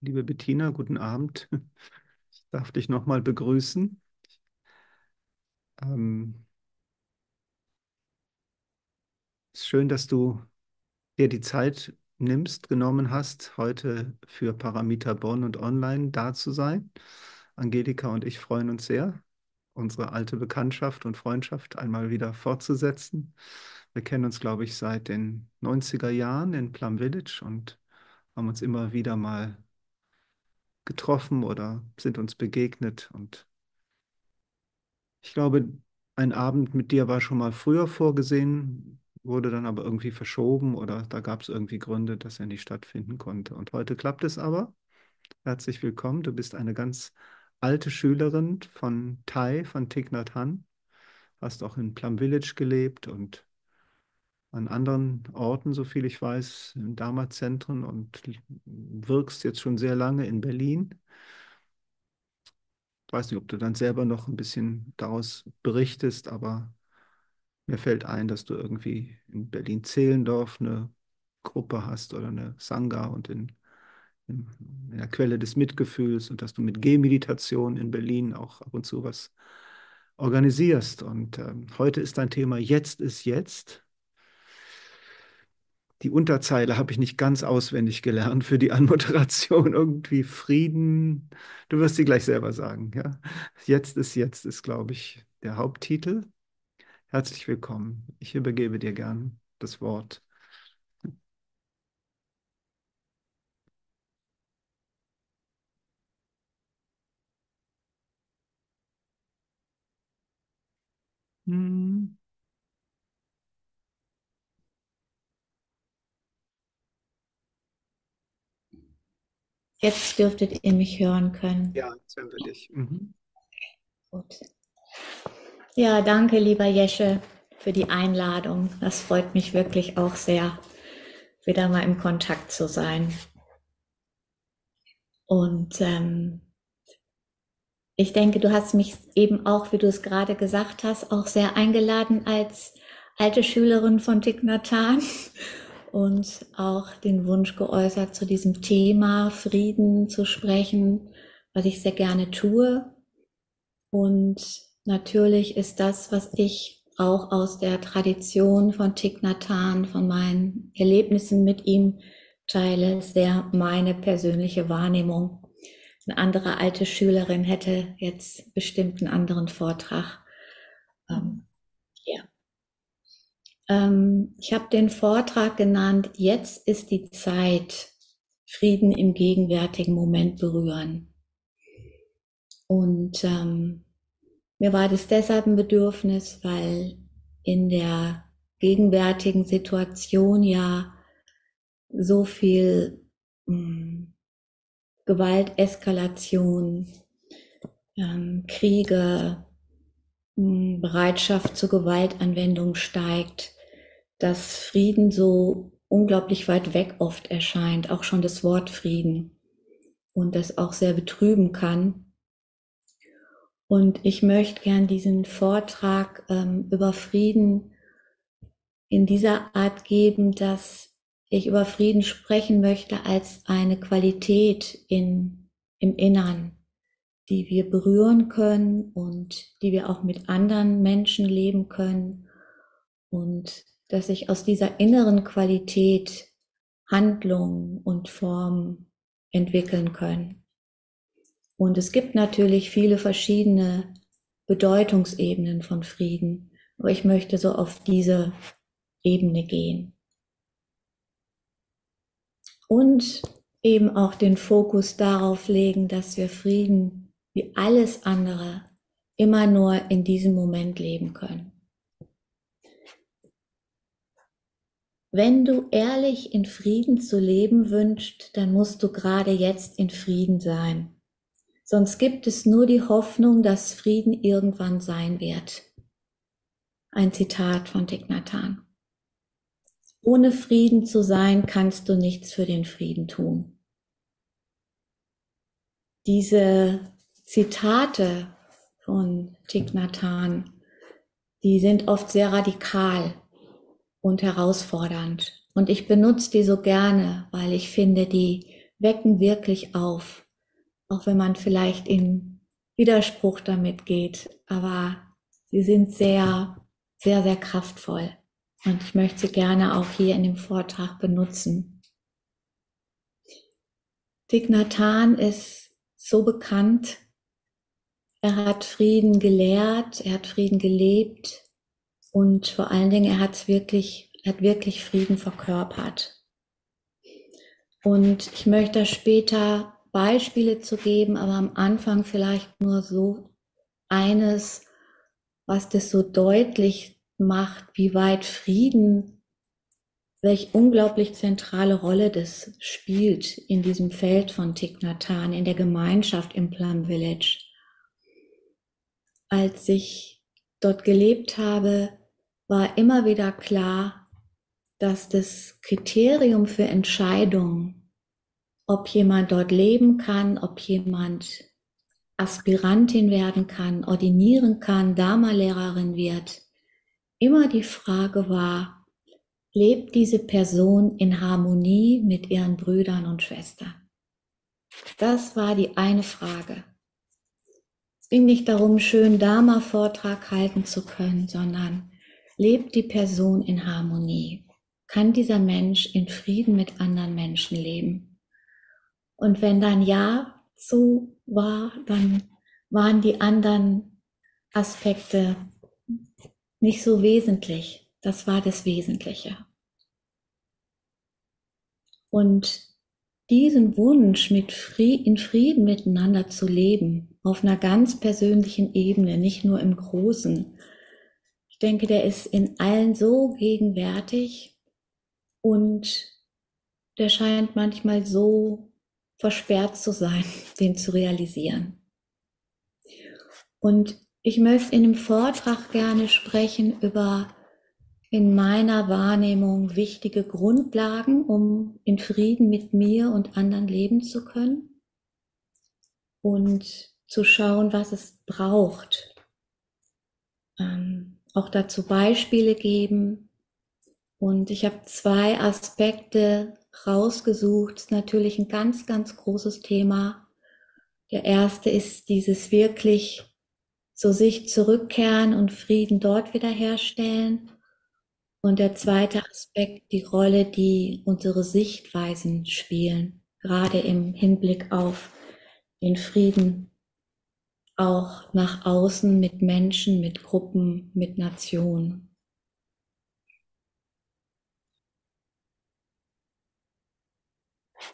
Liebe Bettina, guten Abend. Ich darf dich nochmal begrüßen. Ähm, es ist schön, dass du dir die Zeit nimmst, genommen hast, heute für Parameter Bonn und online da zu sein. Angelika und ich freuen uns sehr, unsere alte Bekanntschaft und Freundschaft einmal wieder fortzusetzen. Wir kennen uns, glaube ich, seit den 90er Jahren in Plum Village und haben uns immer wieder mal getroffen oder sind uns begegnet und Ich glaube, ein Abend mit dir war schon mal früher vorgesehen, wurde dann aber irgendwie verschoben oder da gab es irgendwie Gründe, dass er nicht stattfinden konnte. Und heute klappt es aber. Herzlich willkommen. Du bist eine ganz alte Schülerin von Thai, von Thich Nhat Hanh. Hast auch in Plum Village gelebt und an anderen Orten, so viel ich weiß, in Dharma-Zentren und wirkst jetzt schon sehr lange in Berlin. Ich weiß nicht, ob du dann selber noch ein bisschen daraus berichtest, aber mir fällt ein, dass du irgendwie in Berlin-Zehlendorf eine Gruppe hast oder eine Sangha und in, in, in der Quelle des Mitgefühls und dass du mit Gehmeditation in Berlin auch ab und zu was organisierst. Und ähm, heute ist dein Thema Jetzt ist jetzt. Die Unterzeile habe ich nicht ganz auswendig gelernt für die Anmoderation. Irgendwie Frieden. Du wirst sie gleich selber sagen, ja. Jetzt ist jetzt ist, glaube ich, der Haupttitel. Herzlich willkommen. Ich übergebe dir gern das Wort. Hm. Jetzt dürftet ihr mich hören können. Ja, jetzt hören wir dich. Mhm. Gut. Ja, danke, lieber Jesche, für die Einladung. Das freut mich wirklich auch sehr, wieder mal im Kontakt zu sein. Und ähm, ich denke, du hast mich eben auch, wie du es gerade gesagt hast, auch sehr eingeladen als alte Schülerin von Thich Nhat Hanh und auch den Wunsch geäußert, zu diesem Thema Frieden zu sprechen, was ich sehr gerne tue. Und natürlich ist das, was ich auch aus der Tradition von Thich von meinen Erlebnissen mit ihm teile, sehr meine persönliche Wahrnehmung. Eine andere alte Schülerin hätte jetzt bestimmt einen anderen Vortrag. Ähm, ähm, ich habe den Vortrag genannt, jetzt ist die Zeit, Frieden im gegenwärtigen Moment berühren. Und ähm, mir war das deshalb ein Bedürfnis, weil in der gegenwärtigen Situation ja so viel hm, Gewalteskalation, ähm, Kriege, hm, Bereitschaft zur Gewaltanwendung steigt dass Frieden so unglaublich weit weg oft erscheint, auch schon das Wort Frieden und das auch sehr betrüben kann. Und ich möchte gern diesen Vortrag ähm, über Frieden in dieser Art geben, dass ich über Frieden sprechen möchte als eine Qualität in, im Innern, die wir berühren können und die wir auch mit anderen Menschen leben können und dass sich aus dieser inneren Qualität Handlung und Form entwickeln können. Und es gibt natürlich viele verschiedene Bedeutungsebenen von Frieden, aber ich möchte so auf diese Ebene gehen. Und eben auch den Fokus darauf legen, dass wir Frieden wie alles andere immer nur in diesem Moment leben können. Wenn du ehrlich in Frieden zu leben wünschst, dann musst du gerade jetzt in Frieden sein. Sonst gibt es nur die Hoffnung, dass Frieden irgendwann sein wird. Ein Zitat von Thich. Ohne Frieden zu sein, kannst du nichts für den Frieden tun. Diese Zitate von Thich Nhat Hanh, die sind oft sehr radikal und herausfordernd. Und ich benutze die so gerne, weil ich finde, die wecken wirklich auf, auch wenn man vielleicht in Widerspruch damit geht, aber sie sind sehr, sehr, sehr kraftvoll. Und ich möchte sie gerne auch hier in dem Vortrag benutzen. Thich ist so bekannt. Er hat Frieden gelehrt, er hat Frieden gelebt und vor allen Dingen er hat wirklich, hat wirklich Frieden verkörpert. Und ich möchte später Beispiele zu geben, aber am Anfang vielleicht nur so eines, was das so deutlich macht, wie weit Frieden, welch unglaublich zentrale Rolle das spielt in diesem Feld von Hanh, in der Gemeinschaft im Plum Village. Als ich dort gelebt habe, war immer wieder klar, dass das Kriterium für Entscheidungen ob jemand dort leben kann, ob jemand Aspirantin werden kann, ordinieren kann, Dharma-Lehrerin wird. Immer die Frage war, lebt diese Person in Harmonie mit ihren Brüdern und Schwestern? Das war die eine Frage. Es ging nicht darum, schön Dharma-Vortrag halten zu können, sondern lebt die Person in Harmonie? Kann dieser Mensch in Frieden mit anderen Menschen leben? Und wenn dann Ja so war, dann waren die anderen Aspekte nicht so wesentlich. Das war das Wesentliche. Und diesen Wunsch, mit Frieden, in Frieden miteinander zu leben, auf einer ganz persönlichen Ebene, nicht nur im Großen, ich denke, der ist in allen so gegenwärtig und der scheint manchmal so versperrt zu sein, den zu realisieren. Und ich möchte in dem Vortrag gerne sprechen über in meiner Wahrnehmung wichtige Grundlagen, um in Frieden mit mir und anderen leben zu können und zu schauen, was es braucht. Auch dazu Beispiele geben. Und ich habe zwei Aspekte rausgesucht. Ist natürlich ein ganz, ganz großes Thema. Der erste ist dieses wirklich zu sich zurückkehren und Frieden dort wiederherstellen. Und der zweite Aspekt, die Rolle, die unsere Sichtweisen spielen, gerade im Hinblick auf den Frieden auch nach außen mit Menschen, mit Gruppen, mit Nationen.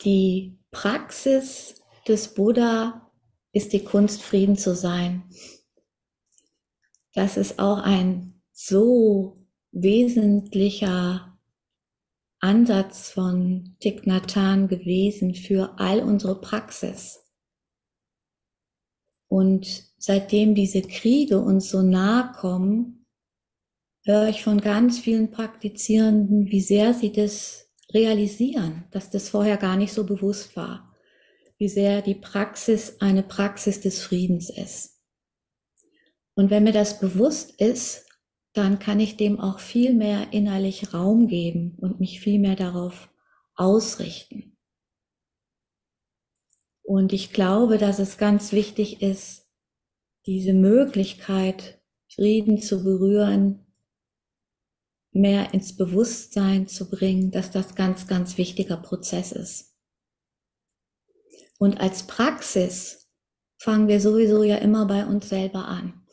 Die Praxis des Buddha ist die Kunst, Frieden zu sein. Das ist auch ein so wesentlicher Ansatz von Thich Nhat Hanh gewesen für all unsere Praxis. Und seitdem diese Kriege uns so nahe kommen, höre ich von ganz vielen Praktizierenden, wie sehr sie das realisieren, dass das vorher gar nicht so bewusst war, wie sehr die Praxis eine Praxis des Friedens ist. Und wenn mir das bewusst ist, dann kann ich dem auch viel mehr innerlich Raum geben und mich viel mehr darauf ausrichten. Und ich glaube, dass es ganz wichtig ist, diese Möglichkeit, Frieden zu berühren, mehr ins Bewusstsein zu bringen, dass das ganz, ganz wichtiger Prozess ist. Und als Praxis fangen wir sowieso ja immer bei uns selber an.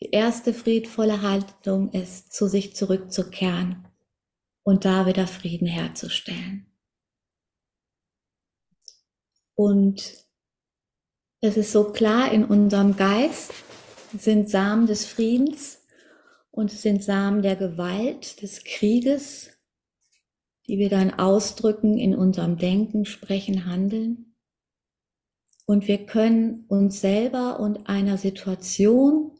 Die erste friedvolle Haltung ist, zu sich zurückzukehren und da wieder Frieden herzustellen. Und es ist so klar, in unserem Geist sind Samen des Friedens und es sind Samen der Gewalt, des Krieges, die wir dann ausdrücken in unserem Denken, Sprechen, Handeln. Und wir können uns selber und einer Situation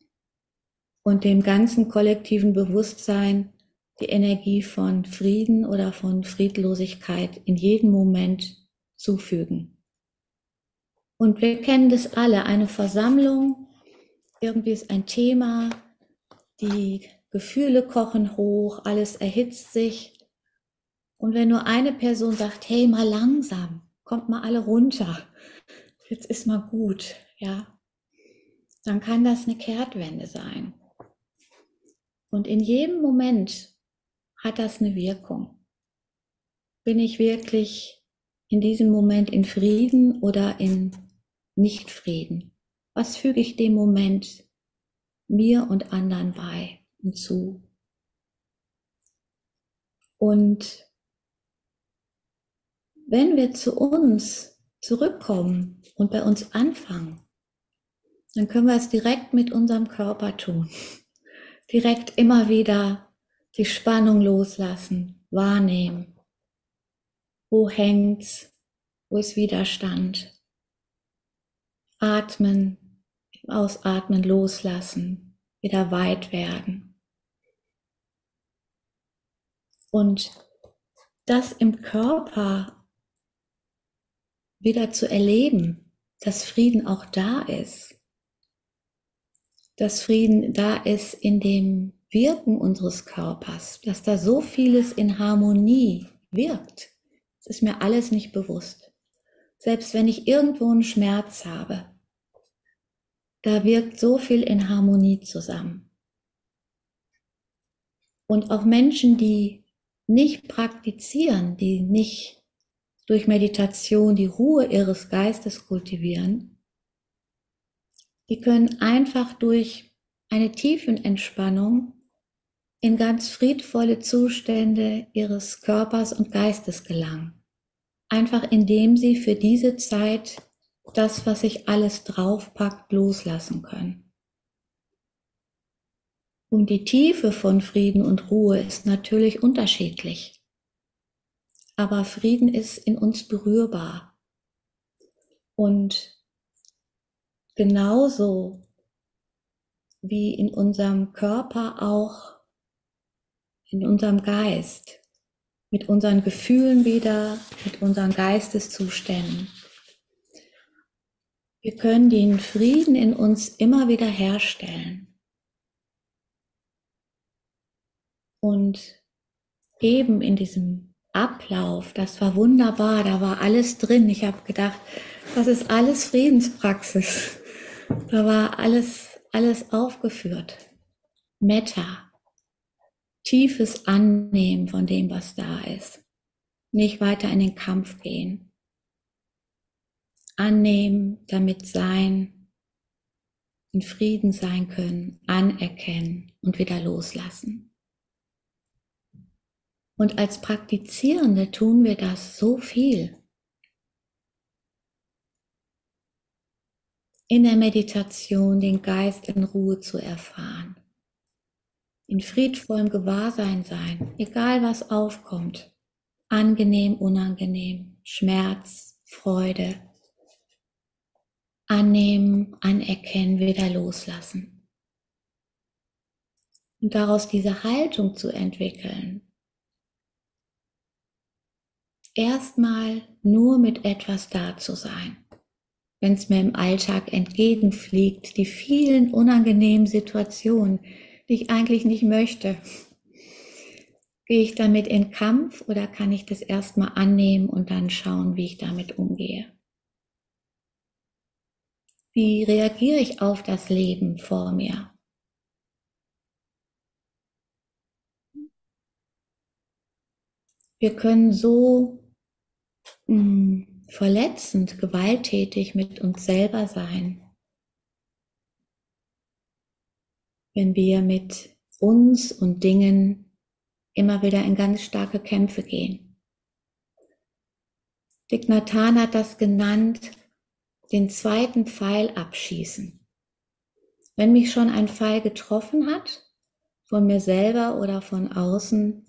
und dem ganzen kollektiven Bewusstsein die Energie von Frieden oder von Friedlosigkeit in jedem Moment zufügen. Und wir kennen das alle, eine Versammlung, irgendwie ist ein Thema, die Gefühle kochen hoch, alles erhitzt sich Und wenn nur eine Person sagt, hey, mal langsam, kommt mal alle runter, jetzt ist mal gut, ja, dann kann das eine Kehrtwende sein. Und in jedem Moment hat das eine Wirkung. Bin ich wirklich in diesem Moment in Frieden oder in Nichtfrieden? Was füge ich dem Moment mir und anderen bei und zu? Und wenn wir zu uns zurückkommen und bei uns anfangen, dann können wir es direkt mit unserem Körper tun. Direkt immer wieder die Spannung loslassen, wahrnehmen. Wo hängt's? Wo ist Widerstand? Atmen, ausatmen, loslassen, wieder weit werden. Und das im Körper wieder zu erleben, dass Frieden auch da ist, dass Frieden da ist in dem Wirken unseres Körpers, dass da so vieles in Harmonie wirkt. Das ist mir alles nicht bewusst. Selbst wenn ich irgendwo einen Schmerz habe, da wirkt so viel in Harmonie zusammen. Und auch Menschen, die nicht praktizieren, die nicht durch Meditation die Ruhe ihres Geistes kultivieren, die können einfach durch eine Tiefenentspannung in ganz friedvolle Zustände ihres Körpers und Geistes gelangen. Einfach indem sie für diese Zeit das, was sich alles draufpackt, loslassen können. Und die Tiefe von Frieden und Ruhe ist natürlich unterschiedlich. Aber Frieden ist in uns berührbar. Und genauso wie in unserem Körper auch in unserem Geist, mit unseren Gefühlen wieder, mit unseren Geisteszuständen. Wir können den Frieden in uns immer wieder herstellen. Und eben in diesem Ablauf, das war wunderbar, da war alles drin. Ich habe gedacht, das ist alles Friedenspraxis. Da war alles, alles aufgeführt. Metta. Tiefes Annehmen von dem, was da ist. Nicht weiter in den Kampf gehen. Annehmen, damit sein, in Frieden sein können, anerkennen und wieder loslassen. Und als Praktizierende tun wir das so viel. in der Meditation den Geist in Ruhe zu erfahren. In friedvollem Gewahrsein sein, egal was aufkommt. Angenehm, unangenehm, Schmerz, Freude. Annehmen, anerkennen, wieder loslassen. Und daraus diese Haltung zu entwickeln. Erstmal nur mit etwas da zu sein wenn es mir im Alltag entgegenfliegt, die vielen unangenehmen Situationen, die ich eigentlich nicht möchte. Gehe ich damit in Kampf oder kann ich das erstmal annehmen und dann schauen, wie ich damit umgehe? Wie reagiere ich auf das Leben vor mir? Wir können so mh, mm, verletzend, gewalttätig mit uns selber sein. Wenn wir mit uns und Dingen immer wieder in ganz starke Kämpfe gehen. Nathan hat das genannt, den zweiten Pfeil abschießen. Wenn mich schon ein Pfeil getroffen hat, von mir selber oder von außen,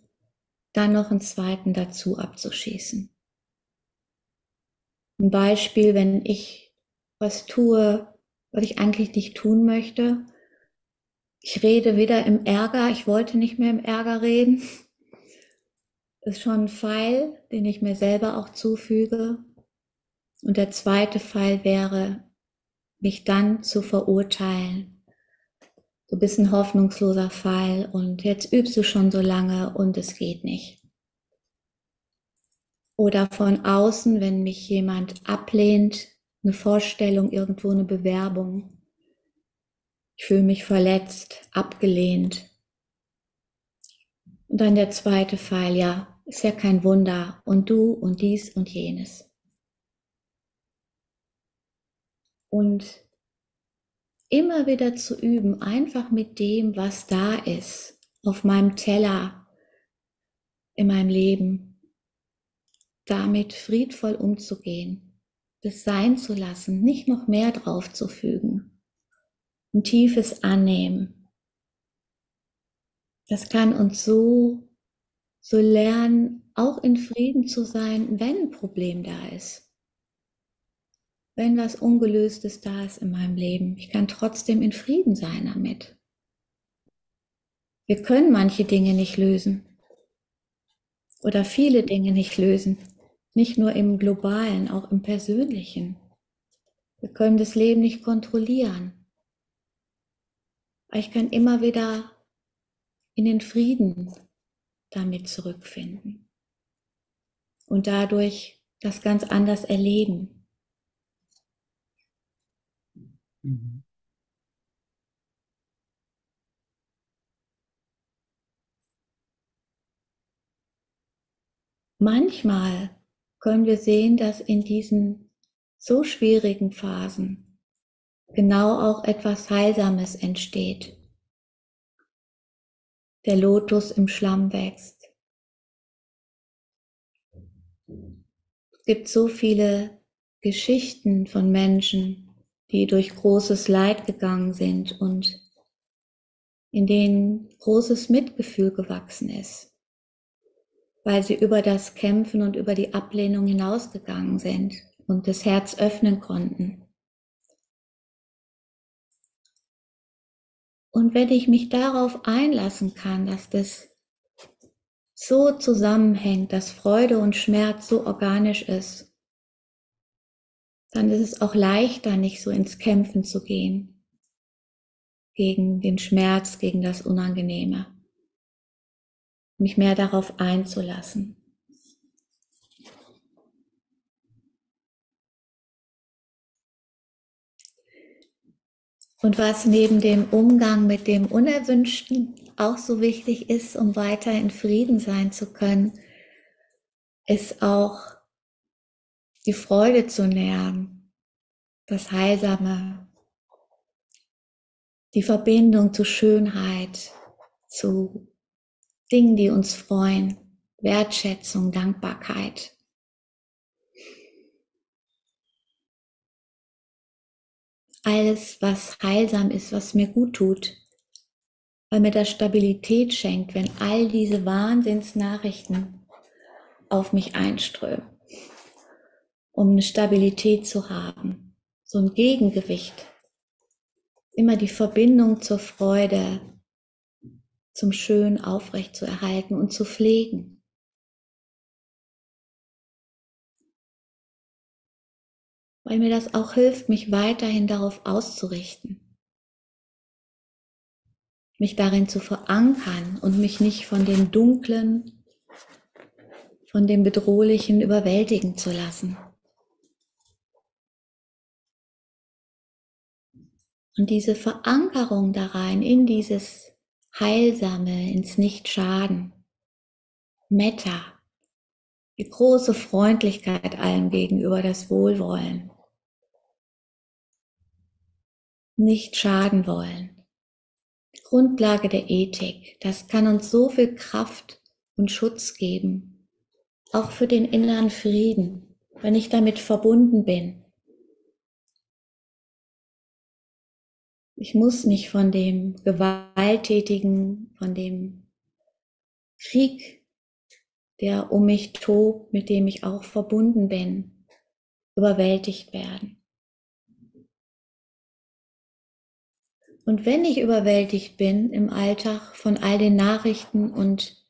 dann noch einen zweiten dazu abzuschießen. Ein Beispiel, wenn ich was tue, was ich eigentlich nicht tun möchte. Ich rede wieder im Ärger, ich wollte nicht mehr im Ärger reden. Ist schon ein Pfeil, den ich mir selber auch zufüge. Und der zweite Pfeil wäre, mich dann zu verurteilen. Du bist ein hoffnungsloser Fall und jetzt übst du schon so lange und es geht nicht. Oder von außen, wenn mich jemand ablehnt, eine Vorstellung, irgendwo eine Bewerbung. Ich fühle mich verletzt, abgelehnt. Und dann der zweite Pfeil, ja, ist ja kein Wunder. Und du und dies und jenes. Und immer wieder zu üben, einfach mit dem, was da ist, auf meinem Teller, in meinem Leben, damit friedvoll umzugehen, das sein zu lassen, nicht noch mehr draufzufügen, ein tiefes Annehmen. Das kann uns so, so lernen, auch in Frieden zu sein, wenn ein Problem da ist wenn was Ungelöstes da ist in meinem Leben. Ich kann trotzdem in Frieden sein damit. Wir können manche Dinge nicht lösen oder viele Dinge nicht lösen, nicht nur im globalen, auch im persönlichen. Wir können das Leben nicht kontrollieren. Aber ich kann immer wieder in den Frieden damit zurückfinden und dadurch das ganz anders erleben. Mhm. Manchmal können wir sehen, dass in diesen so schwierigen Phasen genau auch etwas Heilsames entsteht. Der Lotus im Schlamm wächst. Es gibt so viele Geschichten von Menschen, die durch großes Leid gegangen sind und in denen großes Mitgefühl gewachsen ist, weil sie über das Kämpfen und über die Ablehnung hinausgegangen sind und das Herz öffnen konnten. Und wenn ich mich darauf einlassen kann, dass das so zusammenhängt, dass Freude und Schmerz so organisch ist dann ist es auch leichter, nicht so ins Kämpfen zu gehen gegen den Schmerz, gegen das Unangenehme. Mich mehr darauf einzulassen. Und was neben dem Umgang mit dem Unerwünschten auch so wichtig ist, um weiter in Frieden sein zu können, ist auch die Freude zu nähren, das Heilsame, die Verbindung zu Schönheit, zu Dingen, die uns freuen, Wertschätzung, Dankbarkeit. Alles, was heilsam ist, was mir gut tut, weil mir das Stabilität schenkt, wenn all diese Wahnsinnsnachrichten auf mich einströmen um eine Stabilität zu haben, so ein Gegengewicht. Immer die Verbindung zur Freude, zum Schön aufrecht zu erhalten und zu pflegen. Weil mir das auch hilft, mich weiterhin darauf auszurichten, mich darin zu verankern und mich nicht von dem Dunklen, von dem Bedrohlichen überwältigen zu lassen. Und diese Verankerung da rein in dieses Heilsame, ins Nichtschaden, Metta, die große Freundlichkeit allem gegenüber, das Wohlwollen, nicht schaden wollen. Grundlage der Ethik, das kann uns so viel Kraft und Schutz geben, auch für den inneren Frieden, wenn ich damit verbunden bin. Ich muss nicht von dem Gewalttätigen, von dem Krieg, der um mich tobt, mit dem ich auch verbunden bin, überwältigt werden. Und wenn ich überwältigt bin im Alltag von all den Nachrichten und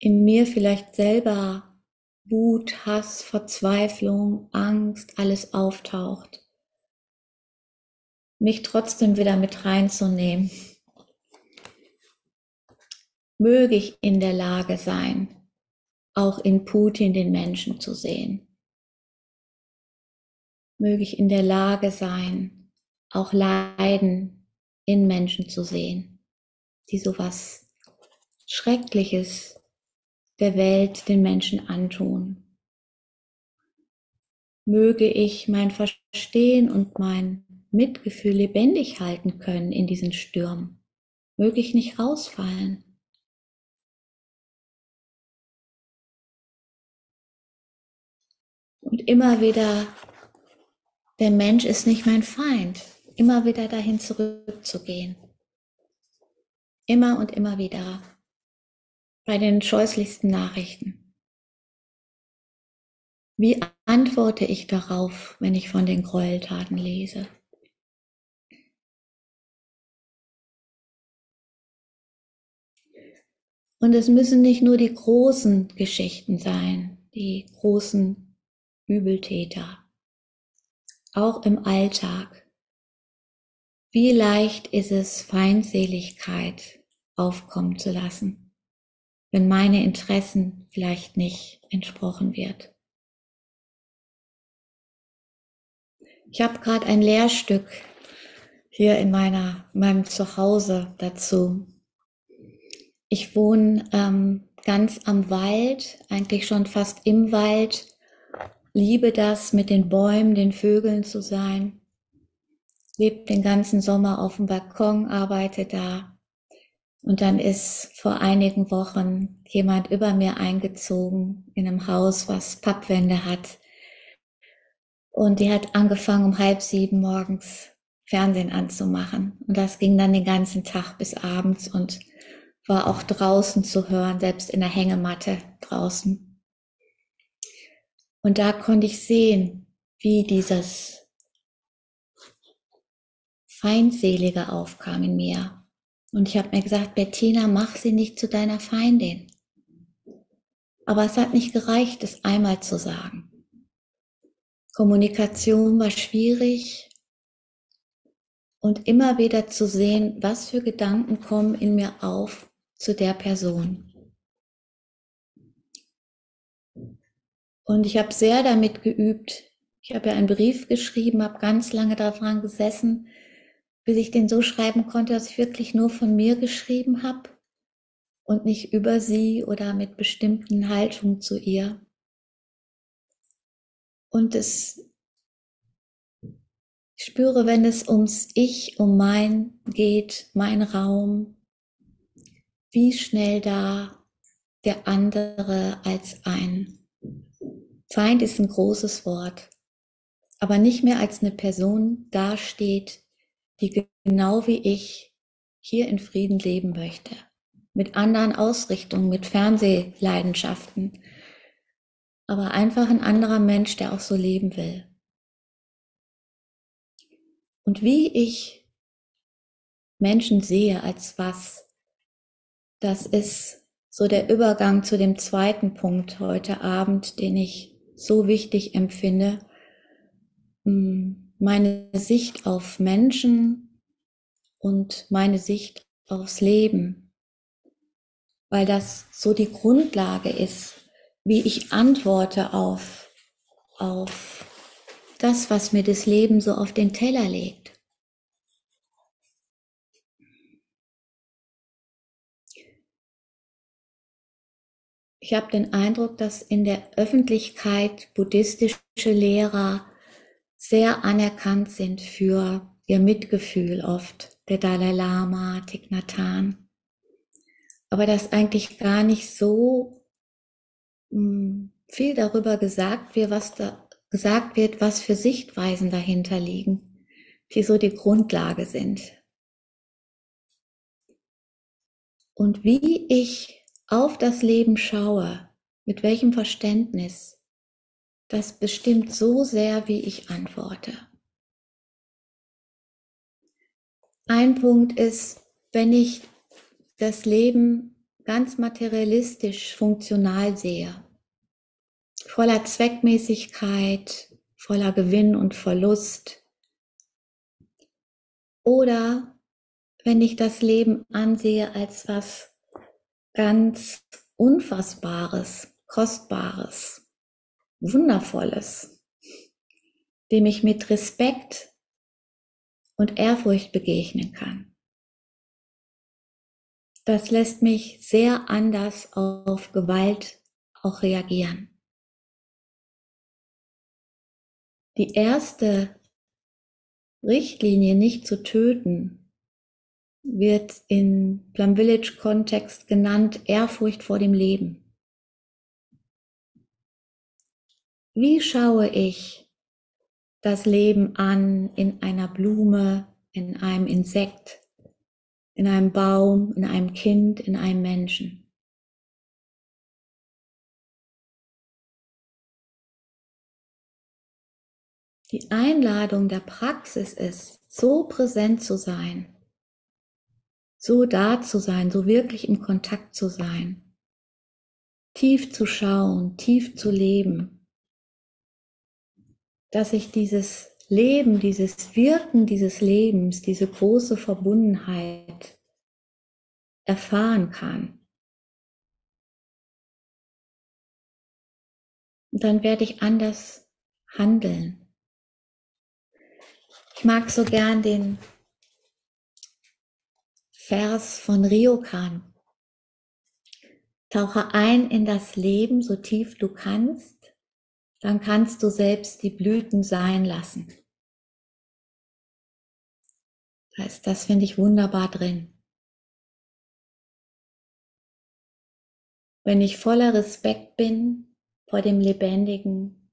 in mir vielleicht selber Wut, Hass, Verzweiflung, Angst, alles auftaucht, mich trotzdem wieder mit reinzunehmen. Möge ich in der Lage sein, auch in Putin den Menschen zu sehen. Möge ich in der Lage sein, auch Leiden in Menschen zu sehen, die sowas Schreckliches der Welt den Menschen antun. Möge ich mein Verstehen und mein Mitgefühl lebendig halten können in diesen Stürmen. Möge ich nicht rausfallen. Und immer wieder, der Mensch ist nicht mein Feind, immer wieder dahin zurückzugehen. Immer und immer wieder bei den scheußlichsten Nachrichten. Wie antworte ich darauf, wenn ich von den Gräueltaten lese? Und es müssen nicht nur die großen Geschichten sein, die großen Übeltäter, auch im Alltag. Wie leicht ist es, Feindseligkeit aufkommen zu lassen, wenn meine Interessen vielleicht nicht entsprochen wird. Ich habe gerade ein Lehrstück hier in meiner, meinem Zuhause dazu ich wohne ähm, ganz am Wald, eigentlich schon fast im Wald. Liebe das, mit den Bäumen, den Vögeln zu sein. Lebe den ganzen Sommer auf dem Balkon, arbeite da. Und dann ist vor einigen Wochen jemand über mir eingezogen in einem Haus, was Pappwände hat. Und die hat angefangen um halb sieben morgens Fernsehen anzumachen. Und das ging dann den ganzen Tag bis abends und war auch draußen zu hören, selbst in der Hängematte draußen. Und da konnte ich sehen, wie dieses Feindselige aufkam in mir. Und ich habe mir gesagt, Bettina, mach sie nicht zu deiner Feindin. Aber es hat nicht gereicht, es einmal zu sagen. Kommunikation war schwierig und immer wieder zu sehen, was für Gedanken kommen in mir auf, zu der Person. Und ich habe sehr damit geübt. Ich habe ja einen Brief geschrieben, habe ganz lange daran gesessen, bis ich den so schreiben konnte, dass ich wirklich nur von mir geschrieben habe und nicht über sie oder mit bestimmten Haltungen zu ihr. Und es, ich spüre, wenn es ums Ich, um mein geht, mein Raum, wie schnell da der andere als ein Feind ist ein großes Wort, aber nicht mehr als eine Person dasteht, die genau wie ich hier in Frieden leben möchte, mit anderen Ausrichtungen, mit Fernsehleidenschaften, aber einfach ein anderer Mensch, der auch so leben will. Und wie ich Menschen sehe als was, das ist so der Übergang zu dem zweiten Punkt heute Abend, den ich so wichtig empfinde. Hm, meine Sicht auf Menschen und meine Sicht aufs Leben, weil das so die Grundlage ist, wie ich antworte auf, auf das, was mir das Leben so auf den Teller legt. Ich habe den Eindruck, dass in der Öffentlichkeit buddhistische Lehrer sehr anerkannt sind für ihr Mitgefühl oft, der Dalai Lama, Thich Nhat Hanh. Aber dass eigentlich gar nicht so hm, viel darüber gesagt wird, was da gesagt wird, was für Sichtweisen dahinter liegen, die so die Grundlage sind. Und wie ich auf das Leben schaue, mit welchem Verständnis, das bestimmt so sehr, wie ich antworte. Ein Punkt ist, wenn ich das Leben ganz materialistisch funktional sehe, voller Zweckmäßigkeit, voller Gewinn und Verlust, oder wenn ich das Leben ansehe als was ganz Unfassbares, Kostbares, Wundervolles, dem ich mit Respekt und Ehrfurcht begegnen kann. Das lässt mich sehr anders auf Gewalt auch reagieren. Die erste Richtlinie, nicht zu töten, wird in Plum Village Kontext genannt Ehrfurcht vor dem Leben. Wie schaue ich das Leben an in einer Blume, in einem Insekt, in einem Baum, in einem Kind, in einem Menschen? Die Einladung der Praxis ist, so präsent zu sein, so da zu sein, so wirklich im Kontakt zu sein, tief zu schauen, tief zu leben, dass ich dieses Leben, dieses Wirken dieses Lebens, diese große Verbundenheit erfahren kann. Und dann werde ich anders handeln. Ich mag so gern den Vers von Ryokan. Tauche ein in das Leben, so tief du kannst, dann kannst du selbst die Blüten sein lassen. Das, heißt, das finde ich wunderbar drin. Wenn ich voller Respekt bin vor dem Lebendigen,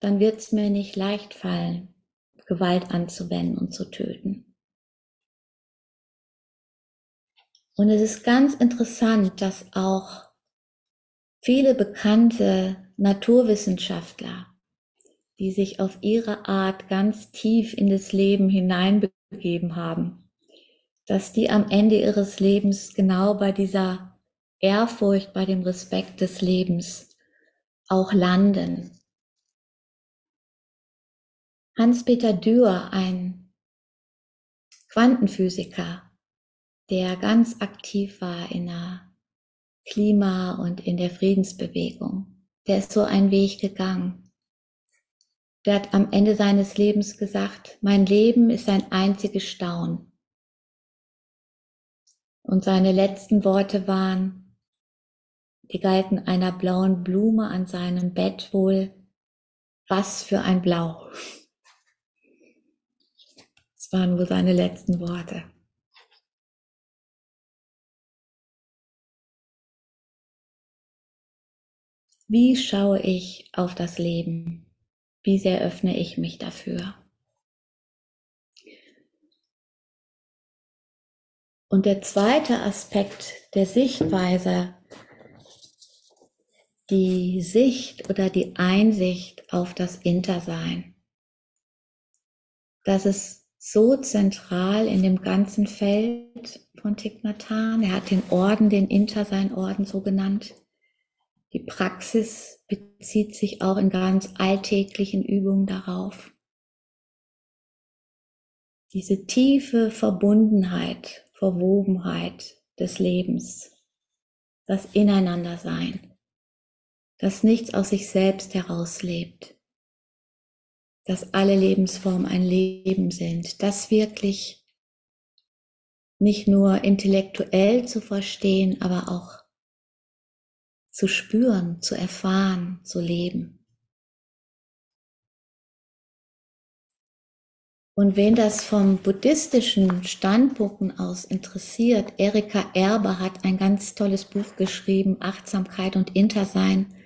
dann wird es mir nicht leicht fallen, Gewalt anzuwenden und zu töten. Und es ist ganz interessant, dass auch viele bekannte Naturwissenschaftler, die sich auf ihre Art ganz tief in das Leben hineinbegeben haben, dass die am Ende ihres Lebens genau bei dieser Ehrfurcht, bei dem Respekt des Lebens auch landen. Hans-Peter Dürr, ein Quantenphysiker, der ganz aktiv war in der Klima- und in der Friedensbewegung, der ist so einen Weg gegangen. Der hat am Ende seines Lebens gesagt, mein Leben ist ein einziges Staun. Und seine letzten Worte waren, die galten einer blauen Blume an seinem Bett wohl, was für ein Blau. Das waren wohl seine letzten Worte. Wie schaue ich auf das Leben? Wie sehr öffne ich mich dafür? Und der zweite Aspekt der Sichtweise, die Sicht oder die Einsicht auf das Intersein, dass es so zentral in dem ganzen Feld von Thich Nhat Hanh. Er hat den Orden, den Intersein-Orden so genannt. Die Praxis bezieht sich auch in ganz alltäglichen Übungen darauf. Diese tiefe Verbundenheit, Verwobenheit des Lebens, das Ineinandersein, das nichts aus sich selbst herauslebt dass alle Lebensformen ein Leben sind, das wirklich nicht nur intellektuell zu verstehen, aber auch zu spüren, zu erfahren, zu leben. Und wen das vom buddhistischen Standpunkten aus interessiert, Erika Erber hat ein ganz tolles Buch geschrieben, Achtsamkeit und Intersein,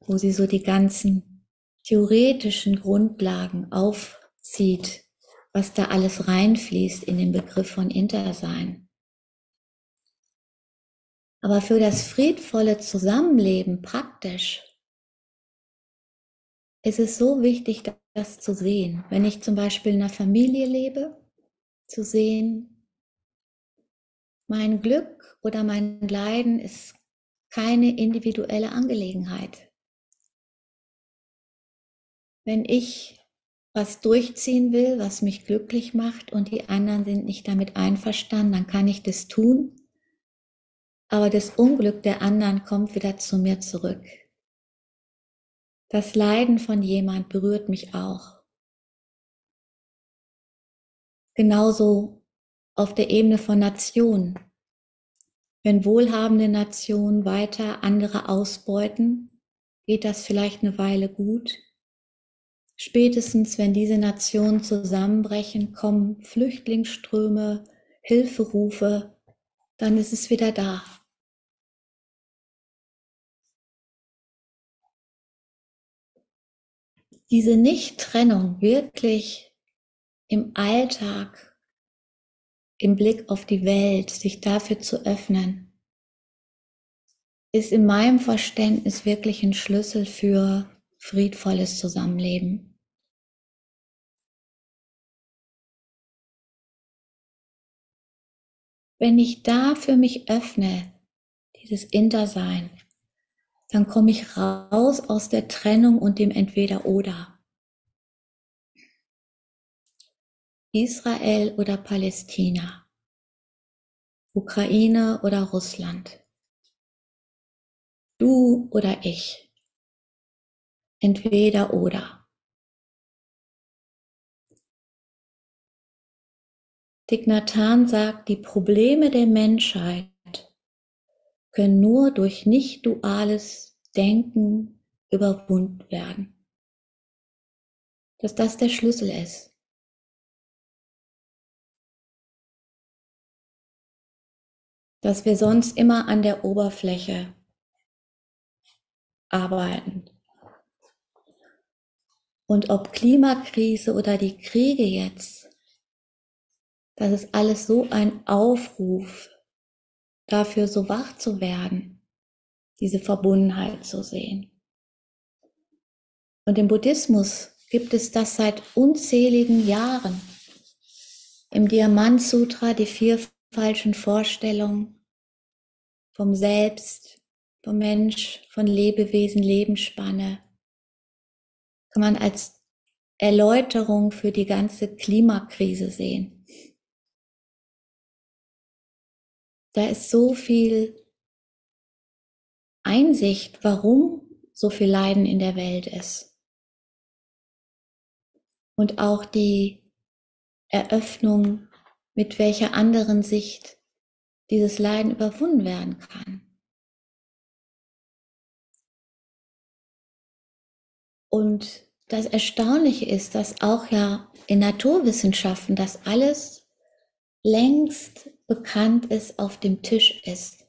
wo sie so die ganzen theoretischen Grundlagen aufzieht, was da alles reinfließt in den Begriff von Intersein. Aber für das friedvolle Zusammenleben praktisch ist es so wichtig, das zu sehen. Wenn ich zum Beispiel in einer Familie lebe, zu sehen, mein Glück oder mein Leiden ist keine individuelle Angelegenheit. Wenn ich was durchziehen will, was mich glücklich macht und die anderen sind nicht damit einverstanden, dann kann ich das tun. Aber das Unglück der anderen kommt wieder zu mir zurück. Das Leiden von jemand berührt mich auch. Genauso auf der Ebene von Nationen. Wenn wohlhabende Nationen weiter andere ausbeuten, geht das vielleicht eine Weile gut. Spätestens, wenn diese Nationen zusammenbrechen, kommen Flüchtlingsströme, Hilferufe, dann ist es wieder da. Diese Nicht-Trennung wirklich im Alltag, im Blick auf die Welt, sich dafür zu öffnen, ist in meinem Verständnis wirklich ein Schlüssel für friedvolles Zusammenleben. Wenn ich da für mich öffne, dieses Intersein, dann komme ich raus aus der Trennung und dem Entweder-Oder. Israel oder Palästina, Ukraine oder Russland, du oder ich, entweder oder. Hanh sagt, die Probleme der Menschheit können nur durch nicht duales Denken überwunden werden. Dass das der Schlüssel ist. Dass wir sonst immer an der Oberfläche arbeiten. Und ob Klimakrise oder die Kriege jetzt das ist alles so ein Aufruf dafür, so wach zu werden, diese Verbundenheit zu sehen. Und im Buddhismus gibt es das seit unzähligen Jahren. Im Diamant Sutra die vier falschen Vorstellungen vom Selbst, vom Mensch, von Lebewesen, Lebensspanne, kann man als Erläuterung für die ganze Klimakrise sehen. Da ist so viel Einsicht, warum so viel Leiden in der Welt ist. Und auch die Eröffnung, mit welcher anderen Sicht dieses Leiden überwunden werden kann. Und das Erstaunliche ist, dass auch ja in Naturwissenschaften das alles längst bekannt ist, auf dem Tisch ist.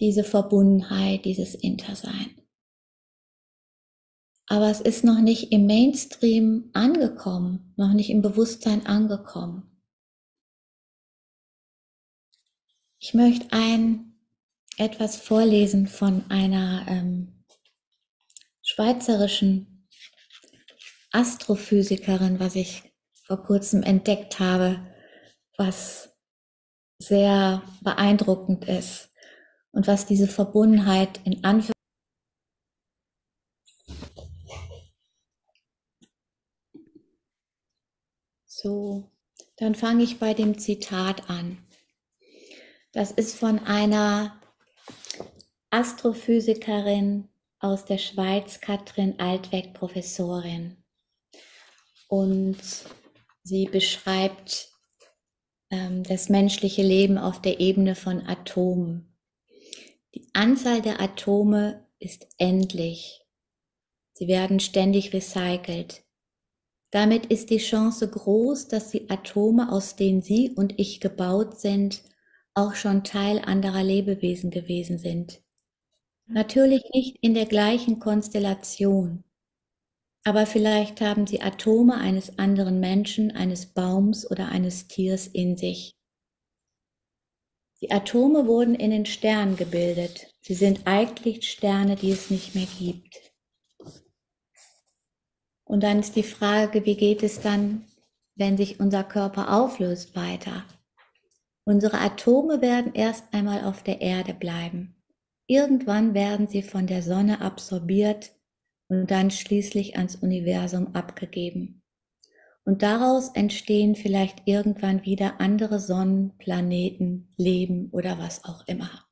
Diese Verbundenheit, dieses Intersein. Aber es ist noch nicht im Mainstream angekommen, noch nicht im Bewusstsein angekommen. Ich möchte ein etwas vorlesen von einer ähm, schweizerischen Astrophysikerin, was ich vor kurzem entdeckt habe, was sehr beeindruckend ist und was diese Verbundenheit in Anführungszeichen So, dann fange ich bei dem Zitat an. Das ist von einer Astrophysikerin aus der Schweiz, Katrin Altweg, Professorin. Und sie beschreibt ähm, das menschliche Leben auf der Ebene von Atomen. Die Anzahl der Atome ist endlich. Sie werden ständig recycelt. Damit ist die Chance groß, dass die Atome, aus denen Sie und ich gebaut sind, auch schon Teil anderer Lebewesen gewesen sind. Natürlich nicht in der gleichen Konstellation, aber vielleicht haben sie Atome eines anderen Menschen, eines Baums oder eines Tiers in sich. Die Atome wurden in den Sternen gebildet. Sie sind Eiglichtsterne, die es nicht mehr gibt. Und dann ist die Frage, wie geht es dann, wenn sich unser Körper auflöst weiter? Unsere Atome werden erst einmal auf der Erde bleiben. Irgendwann werden sie von der Sonne absorbiert und dann schließlich ans Universum abgegeben. Und daraus entstehen vielleicht irgendwann wieder andere Sonnen, Planeten, Leben oder was auch immer.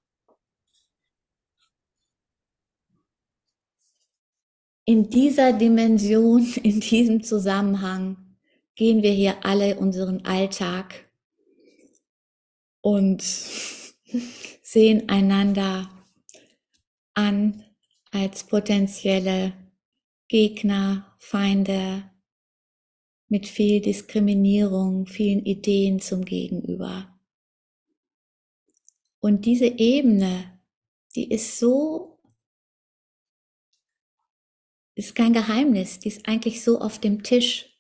in dieser Dimension, in diesem Zusammenhang gehen wir hier alle unseren Alltag und sehen einander an als potenzielle Gegner, Feinde mit viel Diskriminierung, vielen Ideen zum Gegenüber. Und diese Ebene, die ist so, ist kein Geheimnis, die ist eigentlich so auf dem Tisch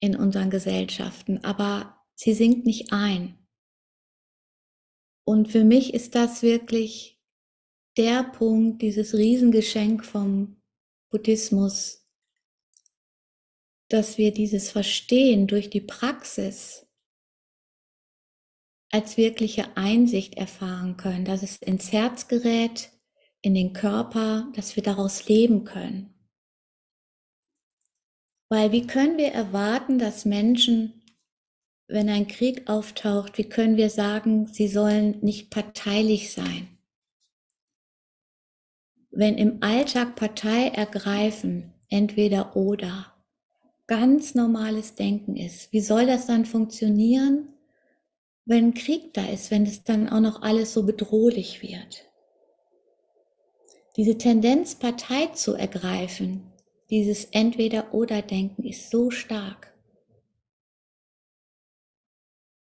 in unseren Gesellschaften, aber sie sinkt nicht ein. Und für mich ist das wirklich der Punkt, dieses Riesengeschenk vom Buddhismus, dass wir dieses Verstehen durch die Praxis als wirkliche Einsicht erfahren können, dass es ins Herz gerät, in den Körper, dass wir daraus leben können. Weil wie können wir erwarten, dass Menschen, wenn ein Krieg auftaucht, wie können wir sagen, sie sollen nicht parteilich sein? Wenn im Alltag Partei ergreifen, entweder oder, ganz normales Denken ist, wie soll das dann funktionieren, wenn Krieg da ist, wenn es dann auch noch alles so bedrohlich wird? Diese Tendenz, Partei zu ergreifen, dieses Entweder-Oder-Denken ist so stark.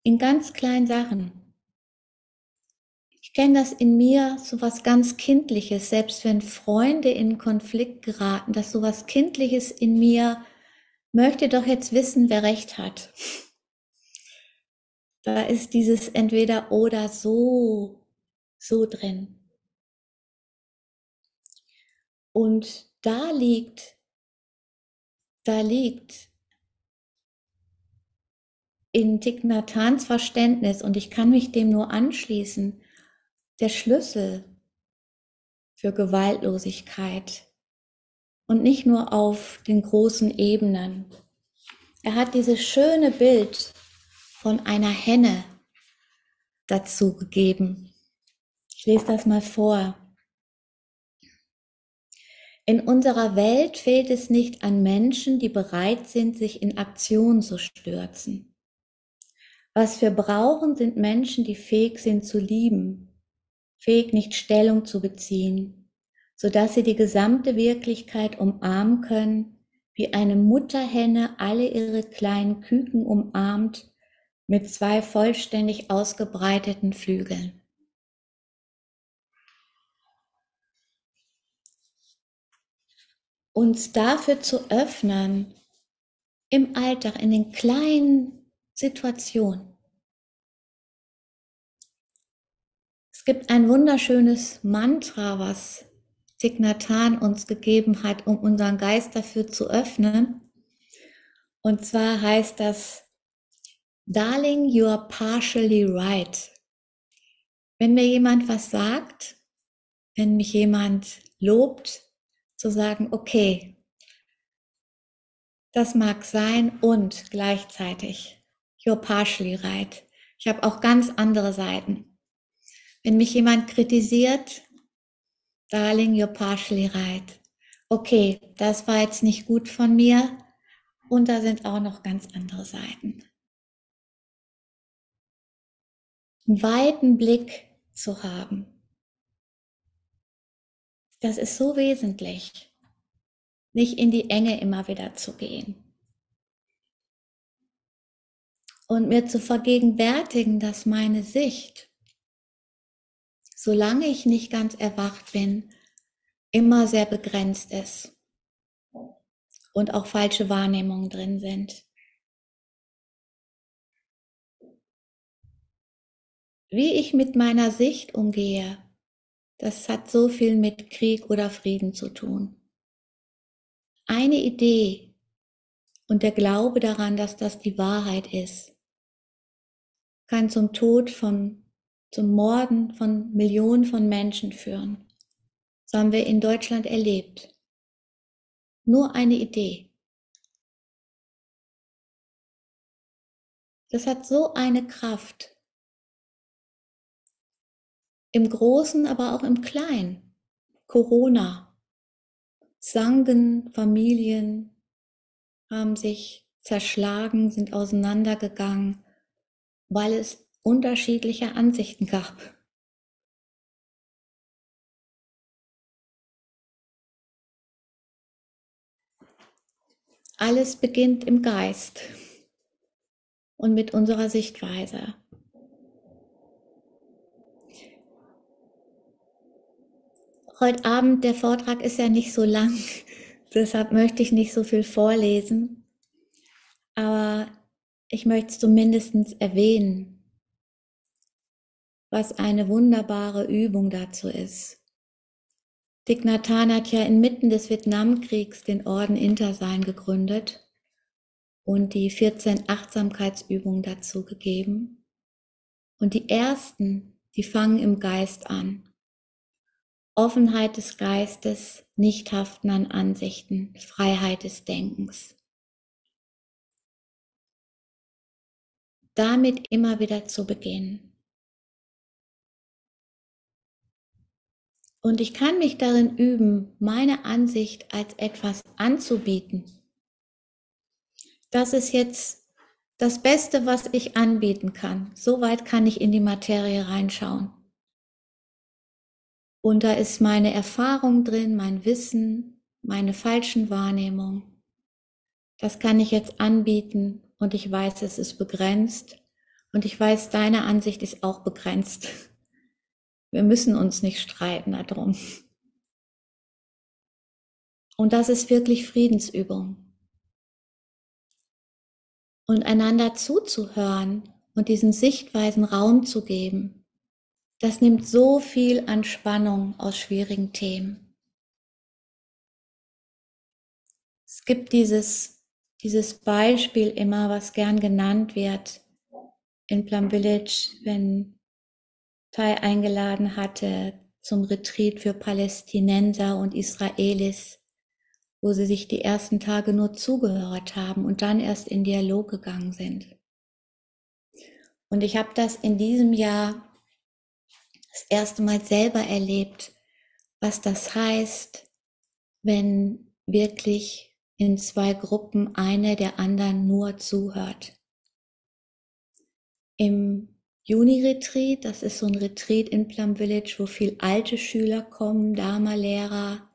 In ganz kleinen Sachen. Ich kenne das in mir, so was ganz Kindliches, selbst wenn Freunde in Konflikt geraten, dass so was Kindliches in mir möchte doch jetzt wissen, wer Recht hat. Da ist dieses Entweder-Oder so, so drin. Und da liegt da liegt in Thich Verständnis, und ich kann mich dem nur anschließen, der Schlüssel für Gewaltlosigkeit und nicht nur auf den großen Ebenen. Er hat dieses schöne Bild von einer Henne dazu gegeben. Ich lese das mal vor. In unserer Welt fehlt es nicht an Menschen, die bereit sind, sich in Aktion zu stürzen. Was wir brauchen, sind Menschen, die fähig sind zu lieben, fähig nicht Stellung zu beziehen, sodass sie die gesamte Wirklichkeit umarmen können, wie eine Mutterhenne alle ihre kleinen Küken umarmt mit zwei vollständig ausgebreiteten Flügeln. uns dafür zu öffnen im Alltag, in den kleinen Situationen. Es gibt ein wunderschönes Mantra, was Signatan uns gegeben hat, um unseren Geist dafür zu öffnen. Und zwar heißt das, Darling, you are partially right. Wenn mir jemand was sagt, wenn mich jemand lobt, zu sagen, okay, das mag sein und gleichzeitig, you're partially right. Ich habe auch ganz andere Seiten. Wenn mich jemand kritisiert, darling, you're partially right. Okay, das war jetzt nicht gut von mir und da sind auch noch ganz andere Seiten. Einen weiten Blick zu haben das ist so wesentlich, nicht in die Enge immer wieder zu gehen. Und mir zu vergegenwärtigen, dass meine Sicht, solange ich nicht ganz erwacht bin, immer sehr begrenzt ist und auch falsche Wahrnehmungen drin sind. Wie ich mit meiner Sicht umgehe, das hat so viel mit Krieg oder Frieden zu tun. Eine Idee und der Glaube daran, dass das die Wahrheit ist, kann zum Tod von, zum Morden von Millionen von Menschen führen. Das haben wir in Deutschland erlebt. Nur eine Idee. Das hat so eine Kraft. Im Großen, aber auch im Kleinen. Corona. sangen Familien, haben sich zerschlagen, sind auseinandergegangen, weil es unterschiedliche Ansichten gab. Alles beginnt im Geist und mit unserer Sichtweise. Heute Abend, der Vortrag ist ja nicht so lang, deshalb möchte ich nicht so viel vorlesen, aber ich möchte es zumindest erwähnen, was eine wunderbare Übung dazu ist. Thich Nhat hat ja inmitten des Vietnamkriegs den Orden Intersein gegründet und die 14 Achtsamkeitsübungen dazu gegeben. Und die ersten, die fangen im Geist an. Offenheit des Geistes, nicht haften an Ansichten, Freiheit des Denkens. Damit immer wieder zu beginnen. Und ich kann mich darin üben, meine Ansicht als etwas anzubieten. Das ist jetzt das Beste, was ich anbieten kann. Soweit kann ich in die Materie reinschauen. Und da ist meine Erfahrung drin, mein Wissen, meine falschen Wahrnehmungen. Das kann ich jetzt anbieten und ich weiß, es ist begrenzt. Und ich weiß, deine Ansicht ist auch begrenzt. Wir müssen uns nicht streiten darum. Und das ist wirklich Friedensübung. Und einander zuzuhören und diesen Sichtweisen Raum zu geben, das nimmt so viel an Spannung aus schwierigen Themen. Es gibt dieses, dieses Beispiel immer, was gern genannt wird in Plum Village, wenn Tai eingeladen hatte zum Retreat für Palästinenser und Israelis, wo sie sich die ersten Tage nur zugehört haben und dann erst in Dialog gegangen sind. Und ich habe das in diesem Jahr das erste Mal selber erlebt, was das heißt, wenn wirklich in zwei Gruppen eine der anderen nur zuhört. Im Juni-Retreat, das ist so ein Retreat in Plum Village, wo viel alte Schüler kommen, Dharma-Lehrer,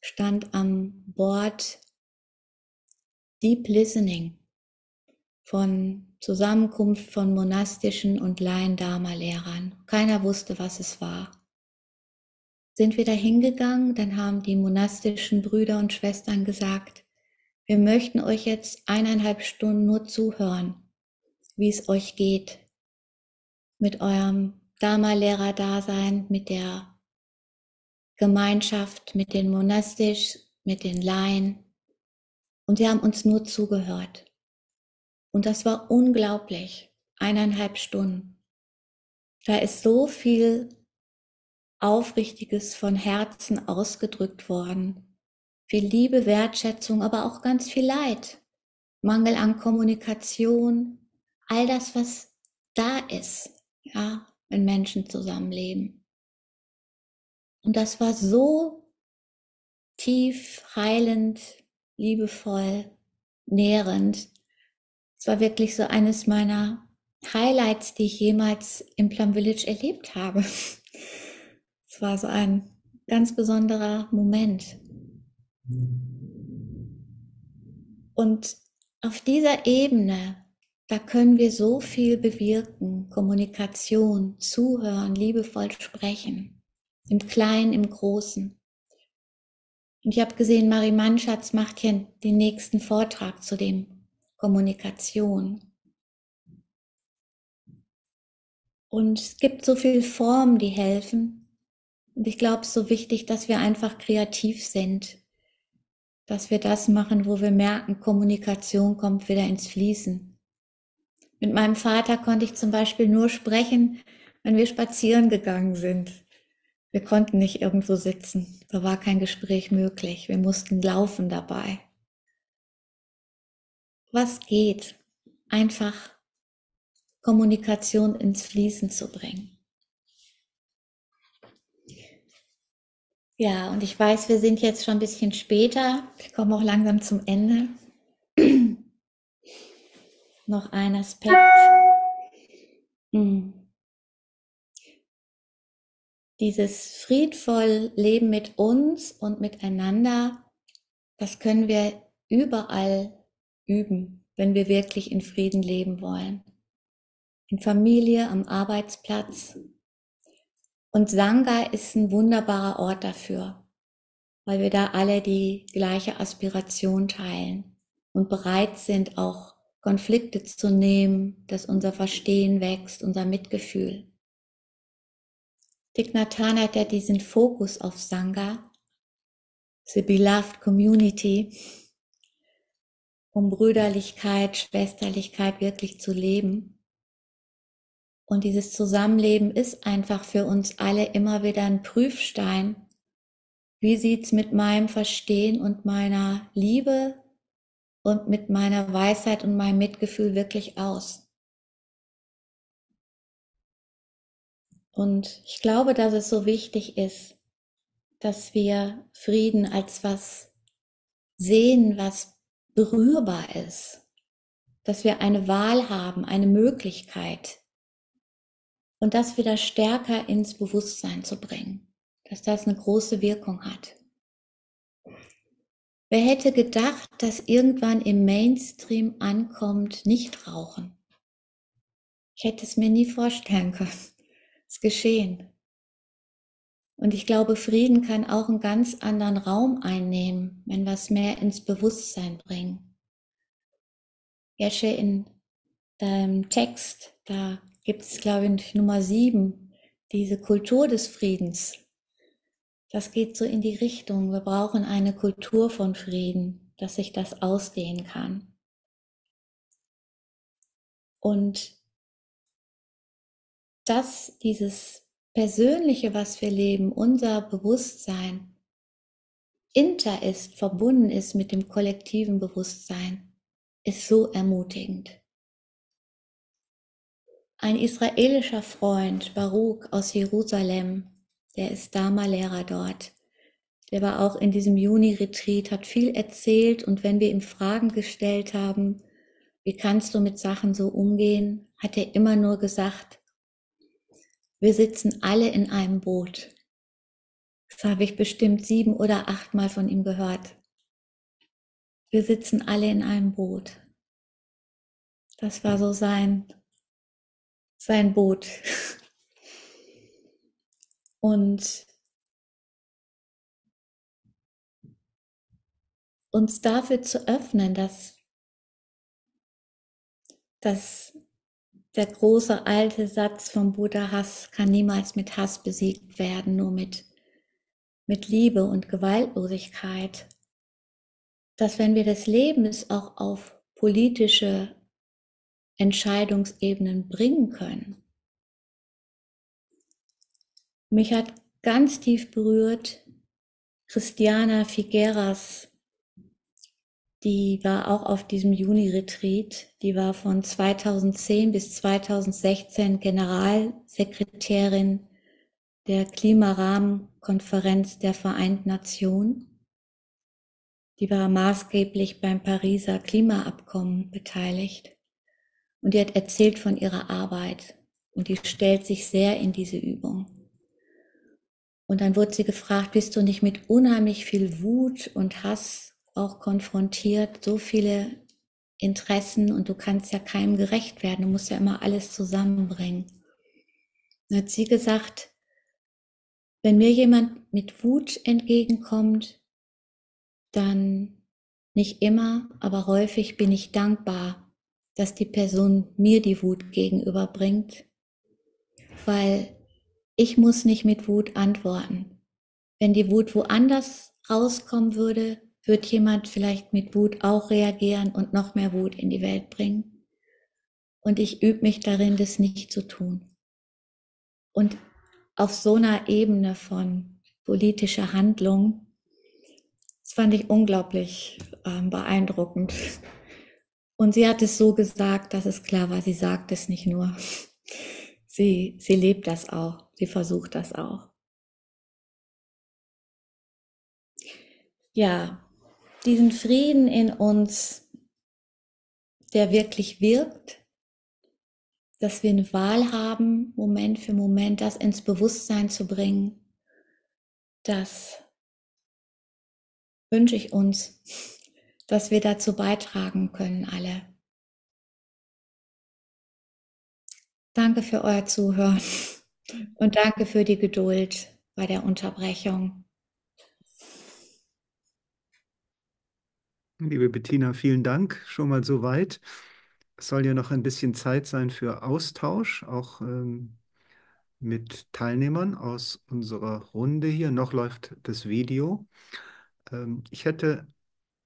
stand am Bord Deep Listening von Zusammenkunft von monastischen und Laien-Dharma-Lehrern. Keiner wusste, was es war. Sind wir da hingegangen, dann haben die monastischen Brüder und Schwestern gesagt, wir möchten euch jetzt eineinhalb Stunden nur zuhören, wie es euch geht, mit eurem Dharma-Lehrer-Dasein, mit der Gemeinschaft, mit den Monastisch, mit den Laien. Und sie haben uns nur zugehört. Und das war unglaublich. Eineinhalb Stunden. Da ist so viel Aufrichtiges von Herzen ausgedrückt worden. Viel Liebe, Wertschätzung, aber auch ganz viel Leid. Mangel an Kommunikation. All das, was da ist ja, wenn Menschen zusammenleben. Und das war so tief, heilend, liebevoll, nährend. Es war wirklich so eines meiner Highlights, die ich jemals im Plum Village erlebt habe. Es war so ein ganz besonderer Moment. Und auf dieser Ebene da können wir so viel bewirken. Kommunikation, zuhören, liebevoll sprechen. Im Kleinen, im Großen. Und ich habe gesehen, Marie Mannschatz macht hier den nächsten Vortrag zu dem Kommunikation. Und es gibt so viele Formen, die helfen. Und ich glaube, es ist so wichtig, dass wir einfach kreativ sind. Dass wir das machen, wo wir merken, Kommunikation kommt wieder ins Fließen. Mit meinem Vater konnte ich zum Beispiel nur sprechen, wenn wir spazieren gegangen sind. Wir konnten nicht irgendwo sitzen. Da war kein Gespräch möglich. Wir mussten laufen dabei. Was geht? Einfach Kommunikation ins Fließen zu bringen. Ja, und ich weiß, wir sind jetzt schon ein bisschen später. Ich komme auch langsam zum Ende. Noch ein Aspekt. Hm. Dieses friedvoll Leben mit uns und miteinander, das können wir überall üben, wenn wir wirklich in Frieden leben wollen. In Familie, am Arbeitsplatz, und Sangha ist ein wunderbarer Ort dafür, weil wir da alle die gleiche Aspiration teilen und bereit sind, auch Konflikte zu nehmen, dass unser Verstehen wächst, unser Mitgefühl. Thich Nhat Hanh hat ja diesen Fokus auf Sangha, the beloved community, um Brüderlichkeit, Schwesterlichkeit wirklich zu leben. Und dieses Zusammenleben ist einfach für uns alle immer wieder ein Prüfstein. Wie sieht's mit meinem Verstehen und meiner Liebe und mit meiner Weisheit und meinem Mitgefühl wirklich aus? Und ich glaube, dass es so wichtig ist, dass wir Frieden als was sehen, was berührbar ist, dass wir eine Wahl haben, eine Möglichkeit, und das wieder stärker ins Bewusstsein zu bringen, dass das eine große Wirkung hat. Wer hätte gedacht, dass irgendwann im Mainstream ankommt, nicht rauchen? Ich hätte es mir nie vorstellen können. Es ist geschehen. Und ich glaube, Frieden kann auch einen ganz anderen Raum einnehmen, wenn wir es mehr ins Bewusstsein bringen. Jesche, in deinem Text, da gibt es, glaube ich, Nummer sieben, diese Kultur des Friedens. Das geht so in die Richtung. Wir brauchen eine Kultur von Frieden, dass sich das ausdehnen kann. Und dass dieses Persönliche, was wir leben, unser Bewusstsein, inter ist, verbunden ist mit dem kollektiven Bewusstsein, ist so ermutigend. Ein israelischer Freund, Baruch aus Jerusalem, der ist Dharma-Lehrer dort. Der war auch in diesem Juni-Retreat, hat viel erzählt und wenn wir ihm Fragen gestellt haben, wie kannst du mit Sachen so umgehen, hat er immer nur gesagt, wir sitzen alle in einem Boot. Das habe ich bestimmt sieben oder achtmal von ihm gehört. Wir sitzen alle in einem Boot. Das war so sein sein Boot. Und uns dafür zu öffnen, dass, dass der große alte Satz vom Buddha Hass kann niemals mit Hass besiegt werden, nur mit, mit Liebe und Gewaltlosigkeit. Dass wenn wir das Leben es auch auf politische Entscheidungsebenen bringen können. Mich hat ganz tief berührt Christiana Figueras, die war auch auf diesem Juni-Retreat, die war von 2010 bis 2016 Generalsekretärin der Klimarahmenkonferenz der Vereinten Nationen. Die war maßgeblich beim Pariser Klimaabkommen beteiligt. Und die hat erzählt von ihrer Arbeit und die stellt sich sehr in diese Übung. Und dann wurde sie gefragt, bist du nicht mit unheimlich viel Wut und Hass auch konfrontiert, so viele Interessen und du kannst ja keinem gerecht werden, du musst ja immer alles zusammenbringen. Dann hat sie gesagt, wenn mir jemand mit Wut entgegenkommt, dann nicht immer, aber häufig bin ich dankbar, dass die Person mir die Wut gegenüberbringt, weil ich muss nicht mit Wut antworten. Wenn die Wut woanders rauskommen würde, wird jemand vielleicht mit Wut auch reagieren und noch mehr Wut in die Welt bringen. Und ich übe mich darin, das nicht zu tun. Und auf so einer Ebene von politischer Handlung, das fand ich unglaublich äh, beeindruckend. Und sie hat es so gesagt, dass es klar war, sie sagt es nicht nur. Sie, sie lebt das auch, sie versucht das auch. ja, diesen Frieden in uns, der wirklich wirkt, dass wir eine Wahl haben, Moment für Moment, das ins Bewusstsein zu bringen, das wünsche ich uns, dass wir dazu beitragen können, alle. Danke für euer Zuhören und danke für die Geduld bei der Unterbrechung. Liebe Bettina, vielen Dank schon mal so weit. Es soll ja noch ein bisschen Zeit sein für Austausch, auch ähm, mit Teilnehmern aus unserer Runde hier. Noch läuft das Video. Ähm, ich hätte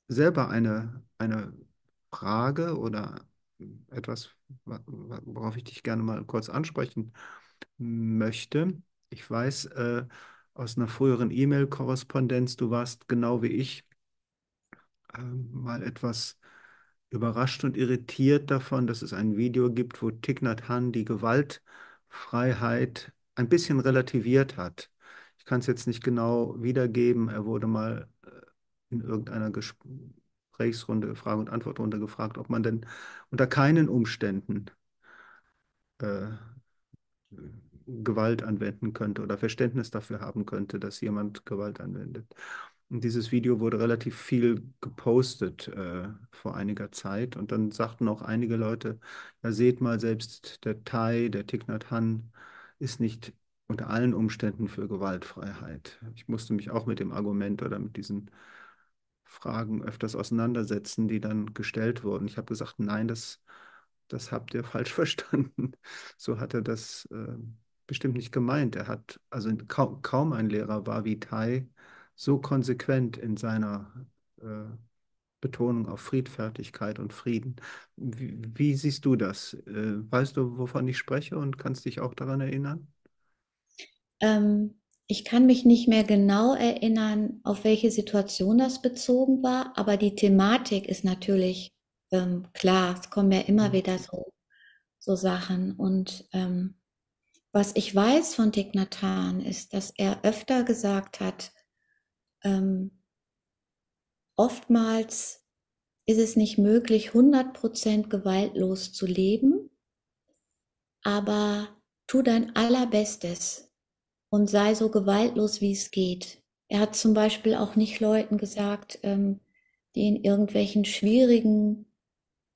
selber eine, eine Frage oder etwas, worauf ich dich gerne mal kurz ansprechen möchte. Ich weiß äh, aus einer früheren E-Mail-Korrespondenz, du warst genau wie ich äh, mal etwas überrascht und irritiert davon, dass es ein Video gibt, wo Thich Nhat Hanh die Gewaltfreiheit ein bisschen relativiert hat. Ich kann es jetzt nicht genau wiedergeben. Er wurde mal äh, in irgendeiner Gesprächsrunde, Frage- und Antwortrunde gefragt, ob man denn unter keinen Umständen äh, Gewalt anwenden könnte oder Verständnis dafür haben könnte, dass jemand Gewalt anwendet. Und dieses Video wurde relativ viel gepostet äh, vor einiger Zeit. Und dann sagten auch einige Leute, ja seht mal, selbst der Thai, der Thich Nhat Hanh, ist nicht unter allen Umständen für Gewaltfreiheit. Ich musste mich auch mit dem Argument oder mit diesen Fragen öfters auseinandersetzen, die dann gestellt wurden. Ich habe gesagt, nein, das, das habt ihr falsch verstanden. So hat er das äh, bestimmt nicht gemeint. Er hat, also kaum, kaum ein Lehrer war wie Thai so konsequent in seiner äh, Betonung auf Friedfertigkeit und Frieden. Wie, wie siehst du das? Äh, weißt du, wovon ich spreche und kannst dich auch daran erinnern? Ähm, ich kann mich nicht mehr genau erinnern, auf welche Situation das bezogen war, aber die Thematik ist natürlich ähm, klar. Es kommen ja immer wieder so, so Sachen. Und ähm, was ich weiß von Thich Nhat Hanh ist, dass er öfter gesagt hat, ähm, oftmals ist es nicht möglich, 100% gewaltlos zu leben, aber tu dein Allerbestes, und sei so gewaltlos, wie es geht. Er hat zum Beispiel auch nicht Leuten gesagt, ähm, die in irgendwelchen schwierigen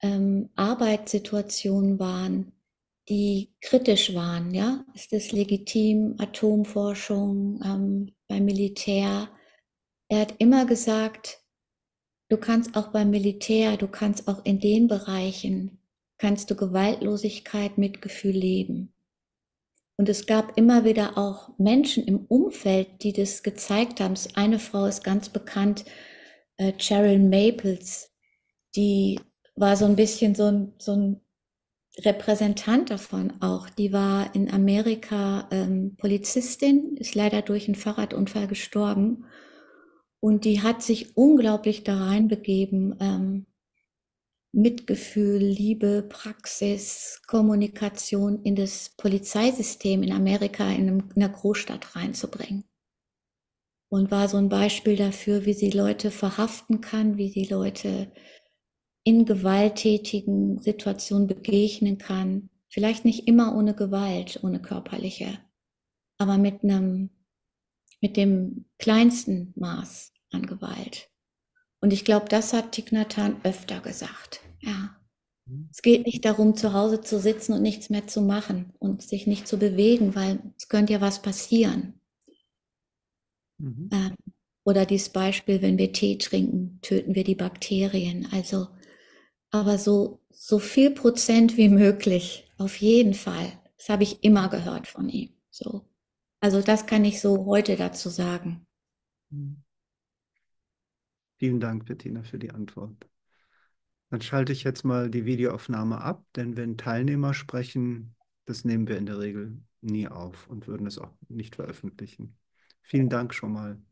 ähm, Arbeitssituationen waren, die kritisch waren. Ja, ist es legitim? Atomforschung ähm, beim Militär. Er hat immer gesagt, du kannst auch beim Militär, du kannst auch in den Bereichen, kannst du Gewaltlosigkeit, Mitgefühl leben. Und es gab immer wieder auch Menschen im Umfeld, die das gezeigt haben. Eine Frau ist ganz bekannt, äh, Cheryl Maples, die war so ein bisschen so ein, so ein Repräsentant davon auch. Die war in Amerika ähm, Polizistin, ist leider durch einen Fahrradunfall gestorben. Und die hat sich unglaublich da reinbegeben, ähm, Mitgefühl, Liebe, Praxis, Kommunikation in das Polizeisystem in Amerika in, in einer Großstadt reinzubringen. Und war so ein Beispiel dafür, wie sie Leute verhaften kann, wie sie Leute in gewalttätigen Situationen begegnen kann. Vielleicht nicht immer ohne Gewalt, ohne körperliche, aber mit einem, mit dem kleinsten Maß an Gewalt. Und ich glaube, das hat Thich Nhat Hanh öfter gesagt. Ja. Mhm. Es geht nicht darum, zu Hause zu sitzen und nichts mehr zu machen und sich nicht zu bewegen, weil es könnte ja was passieren. Mhm. Ähm, oder dieses Beispiel, wenn wir Tee trinken, töten wir die Bakterien. Also, aber so, so viel Prozent wie möglich, auf jeden Fall. Das habe ich immer gehört von ihm. So. Also das kann ich so heute dazu sagen. Mhm. Vielen Dank, Bettina, für die Antwort. Dann schalte ich jetzt mal die Videoaufnahme ab, denn wenn Teilnehmer sprechen, das nehmen wir in der Regel nie auf und würden es auch nicht veröffentlichen. Vielen Dank schon mal.